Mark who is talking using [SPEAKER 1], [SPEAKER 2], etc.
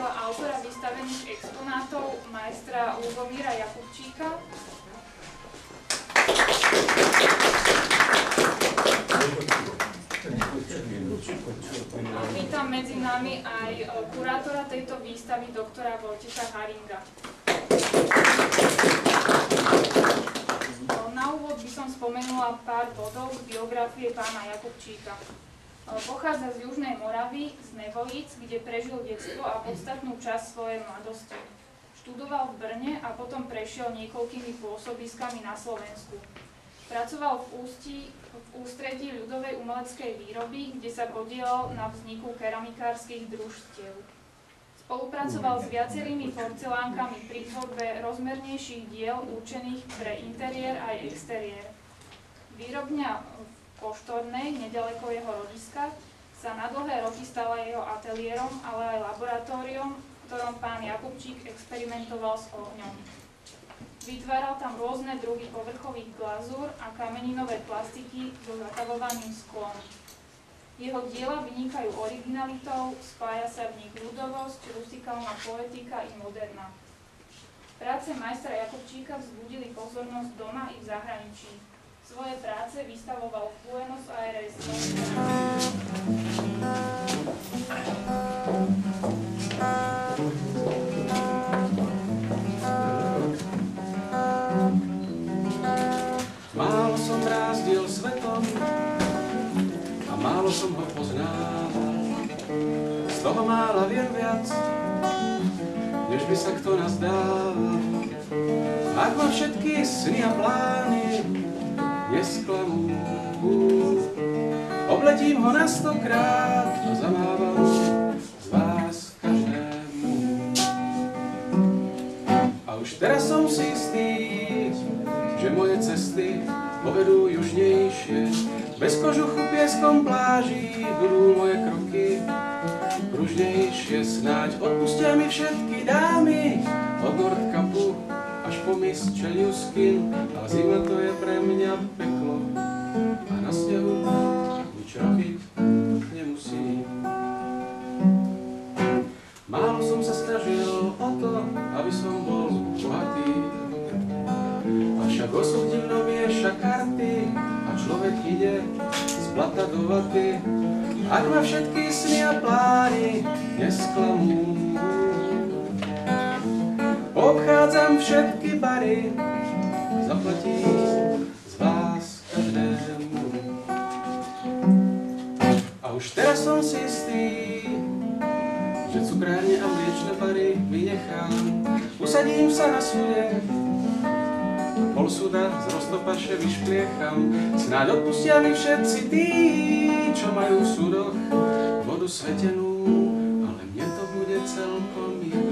[SPEAKER 1] podľa autora vystavených exponátov majstra Lubomíra Jakubčíka. Vítam medzi nami aj e, kurátora tejto výstavy, doktora Vojtecha Haringa. Na úvod by som spomenula pár bodov z biografie pána Jakubčíka. Pochádza z Južnej Moravy, z Nevolíc, kde prežil detstvo a podstatnú časť svojej mladosti. Študoval v Brne a potom prešiel niekoľkými pôsobiskami na Slovensku. Pracoval v, ústi, v ústredí ľudovej umeleckej výroby, kde sa podielal na vzniku keramikárskych družstiev. Spolupracoval s viacerými porcelánkami pri tvorbe rozmernejších diel určených pre interiér aj exteriér. Výrobňa v Koštornej, nedaleko jeho rodiska, sa na dlhé roky stala jeho ateliérom, ale aj laboratóriom, v ktorom pán Jakubčík experimentoval s ohňom. Vytváral tam rôzne druhy povrchových glazúr a kameninové plastiky so zatavovaným sklom. Jeho diela vynikajú originalitou, spája sa v nich ľudovosť, rustikálna poetika i moderna. Práce majstra Jakubčíka vzbudili pozornosť doma i v zahraničí. Svoje práce vystavoval v Buenos Aires.
[SPEAKER 2] Málo som brázdil svetom a málo som ho poznával. Z toho mála viem viac, než by sa kto nazdával. Ak ma všetky sny a plány nesklamú. Obletím ho na stokrát a zamávam z vás každému. A už teraz som si istý, že moje cesty povedú južnejšie. Bez kožuchu pieskom pláží budú moje kroky pružnejšie snáď. Odpustia mi všetky dámy od Nordkapu až po mis Čeliuskin, ale zima to je pre mňa peklo a na snehu nič robiť nemusím. Málo som sa snažil o to, aby som bol bohatý, avšak osud divno mieša karty a človek ide z blata do vaty, ak ma všetky sny a plány nesklamú. Obchádzam všetky bary, zaplatím z vás každému. A už teraz som si istý, že cukrárne a mliečne bary vynechám. Usadím sa na súde, pol suda z roztopaše vyšpliecham. Snáď odpustia mi všetci tí, čo majú v súdoch vodu svetenú, ale mne to bude celkom jedno.